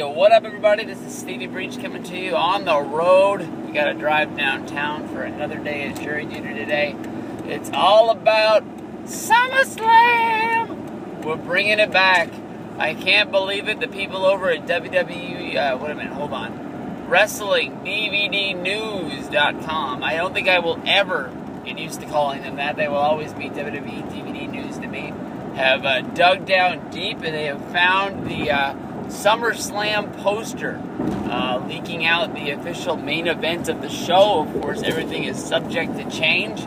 Hey, what up, everybody? This is Stevie Breech coming to you on the road. We got to drive downtown for another day of jury duty today. It's all about SummerSlam. We're bringing it back. I can't believe it. The people over at WWE, uh, wait a minute, hold on. WrestlingDVDNews.com. I don't think I will ever get used to calling them that. They will always be WWE DVD News to me. Have uh, dug down deep and they have found the. Uh, SummerSlam poster uh, leaking out the official main event of the show. Of course, everything is subject to change.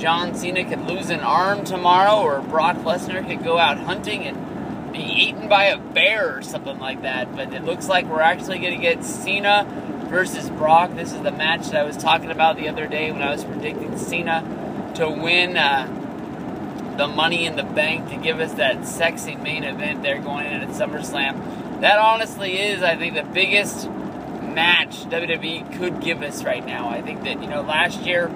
John Cena could lose an arm tomorrow, or Brock Lesnar could go out hunting and be eaten by a bear or something like that. But it looks like we're actually going to get Cena versus Brock. This is the match that I was talking about the other day when I was predicting Cena to win. Uh, the money in the bank to give us that sexy main event there going in at SummerSlam that honestly is, I think, the biggest match WWE could give us right now. I think that, you know, last year,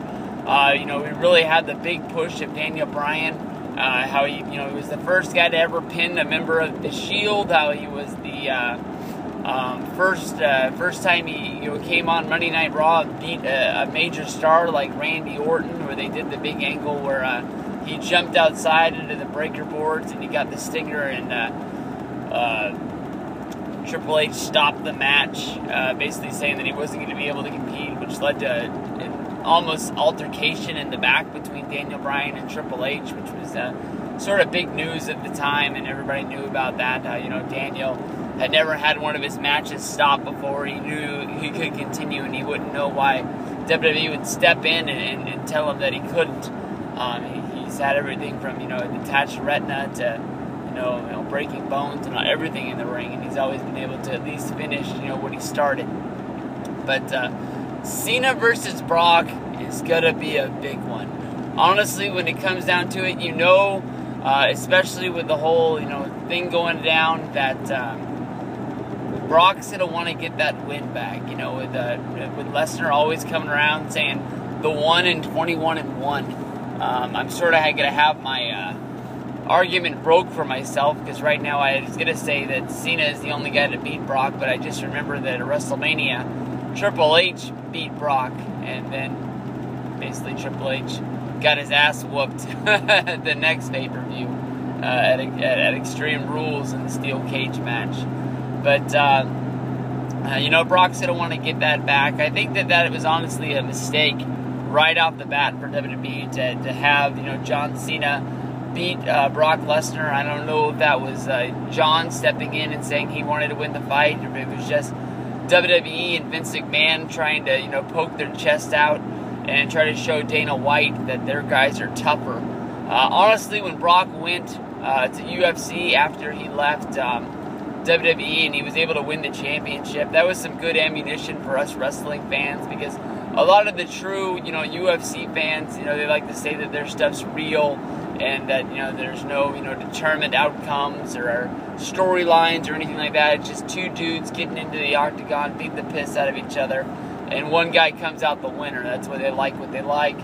uh, you know, we really had the big push of Daniel Bryan, uh, how he, you know, he was the first guy to ever pin a member of the Shield, how he was the uh, um, first uh, first time he you know, came on Monday Night Raw beat a, a, major star like Randy Orton, where they did the big angle where uh, he jumped outside into the breaker boards and he got the stinger and uh, Triple H stopped the match, uh, basically saying that he wasn't going to be able to compete, which led to an almost altercation in the back between Daniel Bryan and Triple H, which was uh, sort of big news at the time, and everybody knew about that. Uh, you know, Daniel had never had one of his matches stop before. He knew he could continue, and he wouldn't know why WWE would step in and, and, and tell him that he couldn't. Um, he, he's had everything from you know detached retina to know, you know, breaking bones and everything in the ring, and he's always been able to at least finish, you know, what he started. But uh, Cena versus Brock is gonna be a big one. Honestly, when it comes down to it, you know, uh, especially with the whole, you know, thing going down, that um, Brock's gonna want to get that win back. You know, with uh, with Lesnar always coming around saying the one and twenty-one and one. Um, I'm sort of gonna have my uh, argument broke for myself because right now I was going to say that Cena is the only guy to beat Brock, but I just remember that at WrestleMania, Triple H beat Brock, and then basically Triple H got his ass whooped the next pay per view uh, at, at, at, Extreme Rules in the Steel Cage match. But, uh, uh, you know, Brock's going to want to get that back. I think that that was honestly a mistake right off the bat for WWE to, to have, you know, John Cena beat uh, Brock Lesnar. I don't know if that was uh, John stepping in and saying he wanted to win the fight, or if it was just WWE and Vince McMahon trying to, you know, poke their chest out and try to show Dana White that their guys are tougher. Uh, honestly, when Brock went uh, to UFC after he left um, WWE and he was able to win the championship, that was some good ammunition for us wrestling fans because a lot of the true, you know, UFC fans, you know, they like to say that their stuff's real and that you know there's no you know determined outcomes or storylines or anything like that. It's just two dudes getting into the octagon, beat the piss out of each other, and one guy comes out the winner. That's what they like, what they like.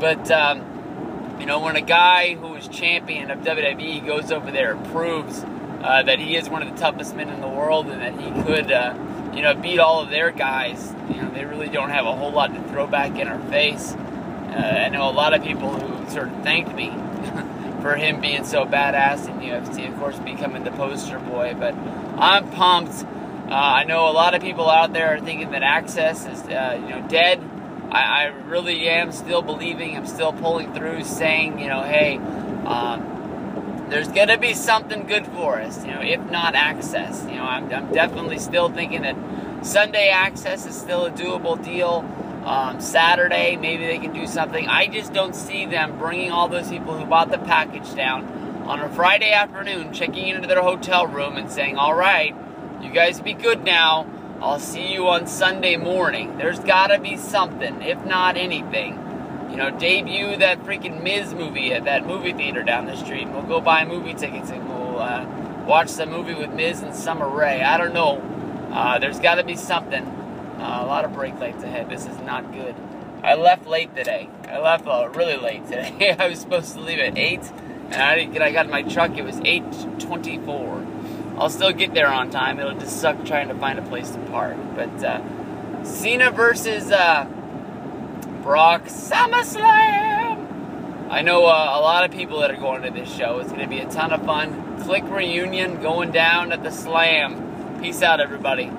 But um, you know, when a guy who is champion of WWE goes over there and proves uh, that he is one of the toughest men in the world and that he could, uh, you know, beat all of their guys, you know, they really don't have a whole lot to throw back in our face. Uh, I know a lot of people who sort of thanked me for him being so badass in UFC, of course, becoming the poster boy. But I'm pumped. Uh, I know a lot of people out there are thinking that Axxess is, uh, you know, dead. I, I, really am still believing. I'm still pulling through, saying, you know, hey, um, there's gonna be something good for us. You know, if not Axxess. You know, I'm, I'm definitely still thinking that Sunday Axxess is still a doable deal um, Saturday, maybe they can do something. I just don't see them bringing all those people who bought the package down on a Friday afternoon, checking into their hotel room and saying, all right, you guys be good now. I'll see you on Sunday morning. There's got to be something, if not anything. Know, debut that freaking Miz movie at that movie theater down the street. We'll go buy movie tickets and we'll uh, watch the movie with Miz and Summer Rae. I don't know. Uh, there's got to be something. Uh, a lot of brake lights ahead. This is not good. I left late today. I left uh, really late today. I was supposed to leave at 8, and I, didn't get, I got in my truck. It was 8.24. I'll still get there on time. It'll just suck trying to find a place to park. But uh, Cena versus uh, Brock SummerSlam. I know uh, a lot of people that are going to this show. It's going to be a ton of fun. Kliq reunion going down at the Slam. Peace out, everybody.